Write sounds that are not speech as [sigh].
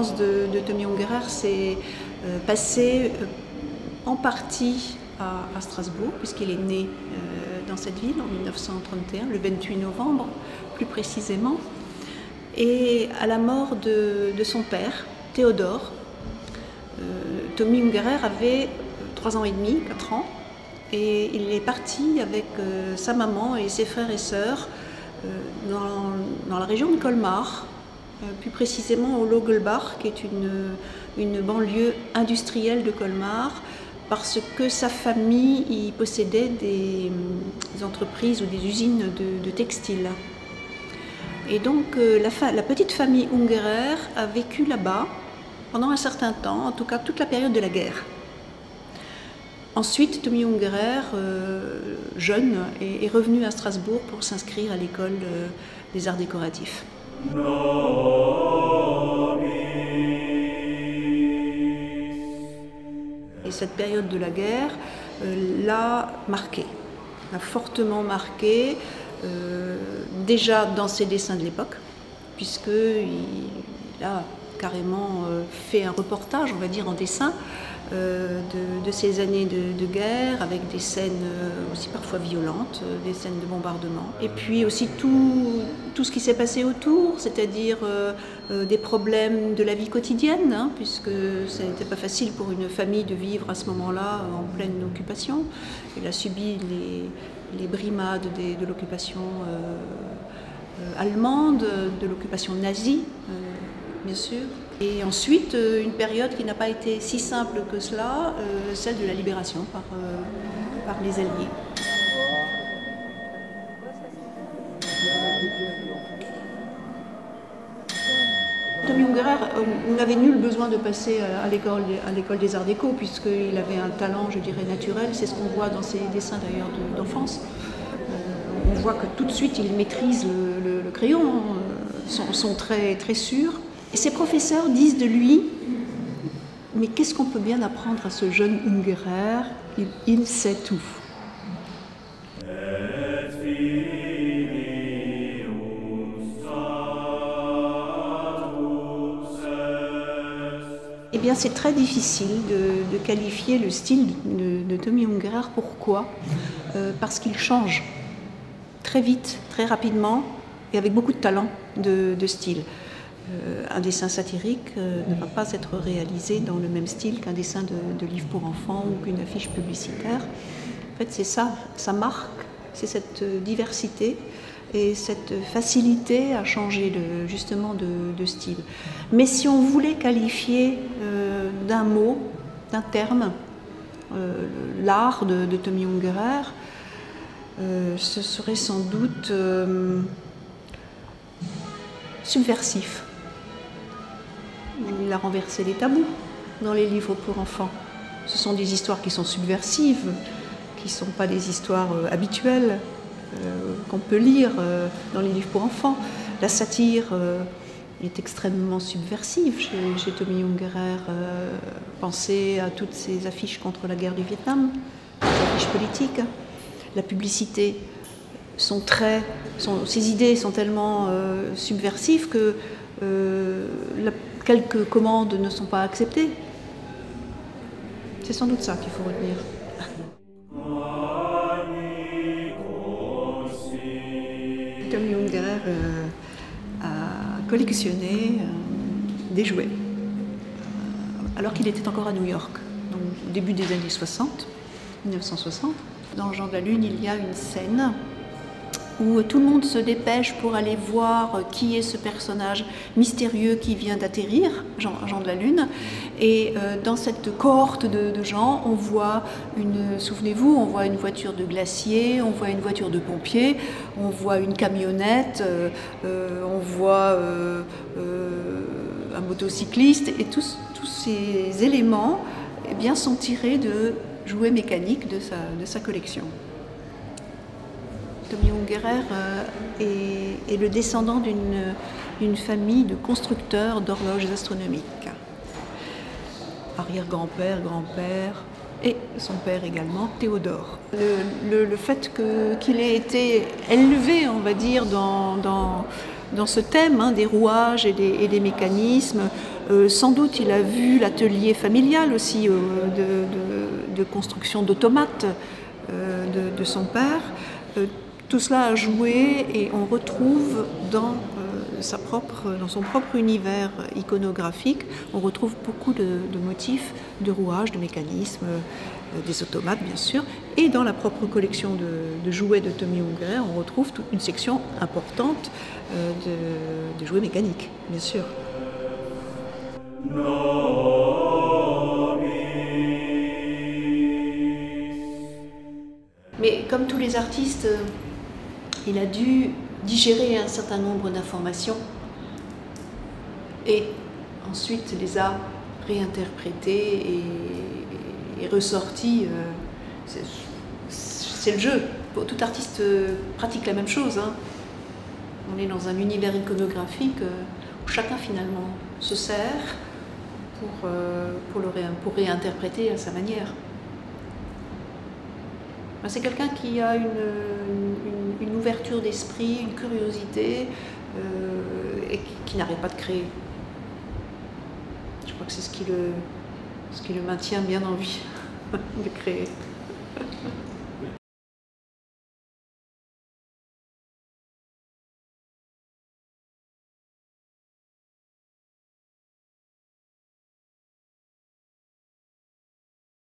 de, Tommy Ungerer s'est passée en partie à, Strasbourg, puisqu'il est né dans cette ville en 1931, le 28 novembre plus précisément. Et à la mort de, son père, Théodore, Tommy Ungerer avait 3 ans et demi, 4 ans, et il est parti avec euh, sa maman et ses frères et sœurs euh, dans, la région de Colmar, euh, plus précisément au Logelbach, qui est une, banlieue industrielle de Colmar, parce que sa famille y possédait des, entreprises ou des usines de, textiles. Et donc la, la, petite famille Ungerer a vécu là-bas pendant un certain temps, en tout cas toute la période de la guerre. Ensuite, Tommy Ungerer, euh, jeune, est, revenu à Strasbourg pour s'inscrire à l'école euh, des arts décoratifs. Et cette période de la guerre euh, l'a marqué, l'a fortement marqué, déjà dans ses dessins de l'époque, puisqu'il a carrément fait un reportage, on va dire, en dessin euh, de, ces années de, guerre, avec des scènes euh, aussi parfois violentes, euh, des scènes de bombardement. Et puis aussi tout, ce qui s'est passé autour, c'est-à-dire des problèmes de la vie quotidienne, hein, puisque ce n'était pas facile pour une famille de vivre à ce moment-là en pleine occupation. Il a subi les brimades de l'occupation allemande, de l'occupation nazie, bien sûr. Et ensuite, euh, une période qui n'a pas été si simple que cela, euh, celle de la libération par, euh, par les Alliés. Tommy Ungerer n'avait nul besoin de passer à l'école des arts déco, puisqu'il avait un talent, je dirais, naturel. C'est ce qu'on voit dans ses dessins d'ailleurs d'enfance. on voit que tout de suite il maîtrise le, crayon, son, son trait très sûr. Et ses professeurs disent de lui, mais qu'est-ce qu'on peut bien apprendre à ce jeune Ungerer? Il, sait tout. Eh bien, c'est très difficile de, qualifier le style de, Tommy Ungerer. Pourquoi? Euh, Parce qu'il change très vite, très rapidement et avec beaucoup de talent de style. Euh, un dessin satirique euh, ne va pas être réalisé dans le même style qu'un dessin de, livre pour enfants ou qu'une affiche publicitaire. En fait, c'est ça, ça marque, c'est cette euh, diversité et cette facilité à changer justement de, style. Mais si on voulait qualifier d'un mot, d'un terme, l'art de, Tommy Ungerer, ce serait sans doute subversif. Il a renversé les tabous dans les livres pour enfants. Ce sont des histoires qui sont subversives, qui ne sont pas des histoires euh, habituelles euh, qu'on peut lire euh, dans les livres pour enfants. La satire est extrêmement subversive chez, Tommy Ungerer. pensez à toutes ces affiches contre la guerre du Vietnam, les affiches politiques. La publicité, son trait, ses idées sont tellement subversives que la quelques commandes ne sont pas acceptées. C'est sans doute ça qu'il faut retenir. [laughs] Tommy Ungerer euh, a collectionné euh, des jouets euh, alors qu'il était encore à New York, au début des années 60, 1960. Dans Jean de la Lune, il y a une scène où tout le monde se dépêche pour aller voir qui est ce personnage mystérieux qui vient d'atterrir, Jean, de la Lune. Et euh, dans cette cohorte de, gens, on voit une, souvenez-vous, on voit une voiture de glacier, on voit une voiture de pompier, on voit une camionnette, euh, euh, on voit un motocycliste, et tous, ces éléments eh bien, sont tirés de jouets mécaniques de sa collection. Tommy Ungerer euh, est, le descendant d'une famille de constructeurs d'horloges astronomiques. Arrière-grand-père, grand-père et son père également, Théodore. Le, fait qu'il ait été élevé, on va dire, dans, ce thème hein, des rouages et des, mécanismes, sans doute, il a vu l'atelier familial aussi de, construction d'automates de, son père. Tout cela a joué et on retrouve dans sa propre, dans son propre univers iconographique, on retrouve beaucoup de, motifs de rouages, de mécanismes, euh, des automates bien sûr, et dans la propre collection de, jouets de Tommy Ungerer, on retrouve toute une section importante euh, de, jouets mécaniques, bien sûr. Mais comme tous les artistes, il a dû digérer un certain nombre d'informations et ensuite les a réinterprétées et, ressorties. Euh, c'est le jeu. Tout artiste pratique la même chose. Hein. On est dans un univers iconographique euh, où chacun finalement se sert pour, euh, réinterpréter à sa manière. C'est quelqu'un qui a une, ouverture d'esprit, une curiosité euh, et qui, n'arrête pas de créer. Je crois que c'est ce qui le, ce qui le maintient bien en vie [laughs] de créer.